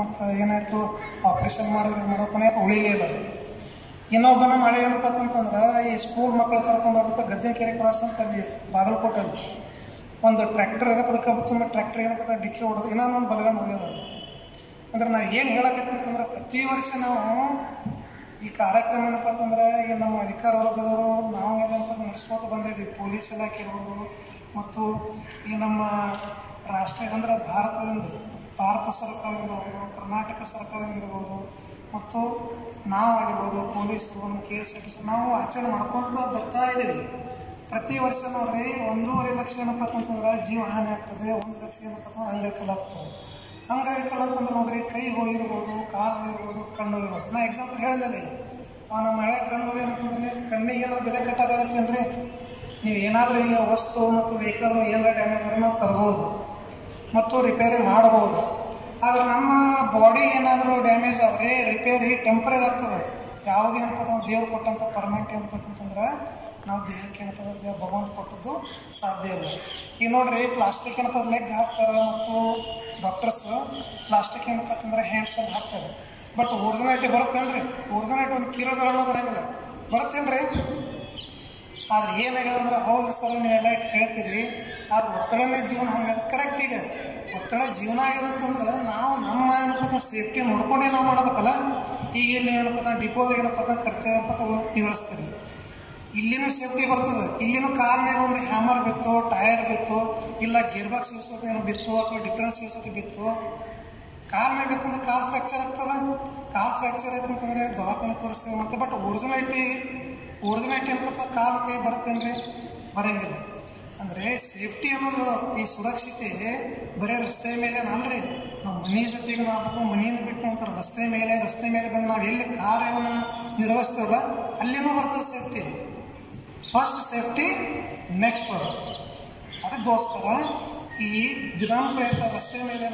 ಮತ್ತು ಏನಾಯಿತು ಆಪ್ರೇಷನ್ ಮಾಡೋಪನೆ ಉಳಿಲೇ ಇಲ್ಲ ಇನ್ನೊಬ್ಬನ ಮಳೆ ಏನಪ್ಪ ಅಂತಂದ್ರೆ, ಈ ಸ್ಕೂಲ್ ಮಕ್ಕಳು ಕರ್ಕೊಂಡು ಹೋಗ್ಬಿಟ್ಟು ಗದ್ದೆ ಕೆರೆ ಕ್ರಾಸ್ ಅಂತ ಅಲ್ಲಿ ಬಾಗಲಕೋಟಲ್ಲಿ ಒಂದು ಟ್ರ್ಯಾಕ್ಟರ್ ಏನಪ್ಪ ಅದಕ್ಕೆ ಟ್ರ್ಯಾಕ್ಟರ್ ಏನಪ್ಪ ಡಿಕ್ಕಿ ಹೊಡೆದು, ಇನ್ನೊಂದು ಬಲಗಂಡು ಹೋಗ್ಯದ ಅಂದ್ರೆ ನಾವು ಏನು ಹೇಳಕ್ಕಂತಂದ್ರೆ ಪ್ರತಿ ವರ್ಷ ನಾವು ಈ ಕಾರ್ಯಕ್ರಮ ಏನಪ್ಪ ಅಂತಂದ್ರೆ ಈಗ ನಮ್ಮ ಅಧಿಕಾರ ವರ್ಗದವರು ನಾವು ಏನಪ್ಪ ನಡೆಸ್ಕೊತ ಬಂದಿದ್ದೀವಿ ಪೊಲೀಸ್ ಇಲಾಖೆ ಇರ್ಬೋದು, ಮತ್ತು ಈ ನಮ್ಮ ರಾಷ್ಟ್ರ, ಅಂದ್ರೆ ಭಾರತದಿಂದ ಭಾರತ ಸರ್ಕಾರದಿಂದ ಇರ್ಬೋದು ಕರ್ನಾಟಕ ಸರ್ಕಾರ ಇರ್ಬೋದು ಮತ್ತು ನಾವು ಆಗಿರ್ಬೋದು ಪೊಲೀಸರು, ನಮ್ಮ K S R T C ನಾವು ಆಚರಣೆ ಮಾಡ್ಕೊತ ಬರ್ತಾ ಇದ್ದೀವಿ. ಪ್ರತಿ ವರ್ಷ ನೋಡ್ರಿ ಒಂದೂವರೆ ಲಕ್ಷ ಏನಪ್ಪ ಅಂತಂದ್ರೆ ಜೀವ ಹಾನಿ ಆಗ್ತದೆ, ಒಂದು ಲಕ್ಷ ಏನಪ್ಪ ಅಂತಂದ್ರೆ ಅಂಗವಿಕಲ ಆಗ್ತದೆ. ಅಂಗವಿಕಲ ಅಂತಂದ್ರೆ ನೋಡ್ರಿ, ಕೈ ಹೋಗಿರ್ಬೋದು, ಕಾಲು ಇರ್ಬೋದು ಕಣ್ಣು ಇರ್ಬೋದು ನಾ ಎಕ್ಸಾಂಪಲ್ ಹೇಳಿದಲ್ಲಿ ಆ, ನಮ್ಮ ಹಳೆ ಕಣ್ಣು ಏನಂತಂದ್ರೆ ಕಣ್ಣಿಗೆ ಏನೋ ಬೆಲೆ ಕಟ್ಟಾಗತ್ತೇನ್ರಿ ನೀವು ಏನಾದರೂ ಈಗ ವಸ್ತು ಮತ್ತು ವೆಹಿಕಲ್ ಏನಾರ ಡ್ಯಾಮೇಜ್ ಆದರೆ ನಾವು ತರ್ಬೋದು. ಮತ್ತು ರಿಪೇರಿ ಮಾಡಬಹುದು. ಆದರೆ ನಮ್ಮ ಬಾಡಿ ಏನಾದರೂ ಡ್ಯಾಮೇಜ್ ಆದರೆ ರಿಪೇರಿ ಟೆಂಪ್ರರಿ ಆಗ್ತದೆ. ಯಾವುದೇ ಏನಪ್ಪ ದೇವ್ರು ಕೊಟ್ಟಂಥ ಪರ್ಮನೆಂಟ್ ಏನಪ್ಪ ನಾವು ದೇಹಕ್ಕೆ ಏನಪ್ಪ ಭಗವಂತ ಕೊಟ್ಟದ್ದು ಸಾಧ್ಯ ಇಲ್ಲ. ಈಗ ನೋಡ್ರಿ ಪ್ಲಾಸ್ಟಿಕ್ ಏನಪ್ಪ ಲೆಗ್ ಹಾಕ್ತಾರೆ ಮತ್ತು ಡಾಕ್ಟರ್ಸ್ ಪ್ಲಾಸ್ಟಿಕ್ ಏನಪ್ಪ ಅಂತಂದ್ರೆ ಹ್ಯಾಂಡ್ಸಲ್ಲಿ ಹಾಕ್ತಾರೆ. But originality ಬರುತ್ತೇನ್ರಿ? ಒರಿಜಿನಾಲಿಟಿ ಒಂದು ಕೀರೋಗಳನ್ನ ಬರೋಂಗಿಲ್ಲ. ಬರುತ್ತೇನ್ರಿ? ಆದ್ರೆ ಏನಾಗಿದೆ ಅಂದ್ರೆ ಹೌದು ಸರ್ ನೀವೆಲ್ಲ ಹೇಳ್ತೀರಿ ಆದ್ರೆ ಒತ್ತಡನೇ ಜೀವನ ಹಂಗದ ಕರೆಕ್ಟ್ ಈಗ. ಒತ್ತಡ ಜೀವನ ಆಗ್ಯದ ಅಂತಂದ್ರೆ ನಾವು ನಮ್ಮ ಏನಪ್ಪ ಸೇಫ್ಟಿ ನೋಡ್ಕೊಂಡೇ ನಾವು ಮಾಡ್ಬೇಕಲ್ಲ. ಈಗ ಇಲ್ಲಿ ಏನಪ್ಪ ಡಿಪೋದಾಗ ಏನಪ್ಪ ಕರ್ತವ್ಯ ಏನಪ್ಪ ಅಂತ ನಿವರಿಸ್ತೀರಿ. ಇಲ್ಲಿನೂ ಸೇಫ್ಟಿ ಬರ್ತದೆ. ಇಲ್ಲಿನೂ ಕಾರ್ ಮೇಲೆ ಒಂದು ಹ್ಯಾಮರ್ ಬಿತ್ತು ಟೈರ್ ಬಿತ್ತು, ಇಲ್ಲ ಗೇರ್ ಬಾಕ್ಸ್ ಇಳಿಸೋದು ಏನೋ ಬಿತ್ತು ಅಥವಾ ಡಿಫ್ರೆನ್ಸ್ ಇಳಿಸೋದು ಬಿತ್ತು ಕಾರ್ ಮೇಲೆ ಬಿತ್ತಂದ್ರೆ ಕಾರ್ ಫ್ರ್ಯಾಕ್ಚರ್ ಆಗ್ತದೆ. ಕಾರ್ ಫ್ರ್ಯಾಕ್ಚರ್ ಆಯ್ತು ಅಂತಂದ್ರೆ ದವಾಖಾನೆ ತೋರಿಸ್ತೇವೆ ಮಾಡ್ತೇವೆ ಬಟ್ ಒರಿಜಿನಾಲಿಟಿ ಒರಿಜಿನಾಲಿಟಿ ಅನ್ಕೊತ ಕಾಲು ಕೈ ಬರುತ್ತೇನ್ರಿ? ಬರೋಂಗಿಲ್ಲ. ಅಂದರೆ ಸೇಫ್ಟಿ ಅನ್ನೋದು ಈ ಸುರಕ್ಷತೆ ಬರೀ ರಸ್ತೆ ಮೇಲೆ ಅಲ್ರಿ. ನಾವು ಮನೆ ಜೊತೆಗೆ ನಾವು ಮನೆಯಿಂದ ಬಿಟ್ಟು ನಂತರ ರಸ್ತೆ ಮೇಲೆ ರಸ್ತೆ ಮೇಲೆ ಬಂದು ನಾವು ಎಲ್ಲಿ ಕಾರ್ಯವನ್ನು ನಿರ್ವಹಿಸ್ತೇವಲ್ಲ, ಅಲ್ಲಿನೂ ಬರ್ತದೆ ಸೇಫ್ಟಿ ಫಸ್ಟ್ ಸೇಫ್ಟಿ ನೆಕ್ಸ್ಟ್ ಅದು ಅದಕ್ಕೋಸ್ಕರ ಈ ದಿನಾಂಕ ರಸ್ತೆ ಮೇಲೆ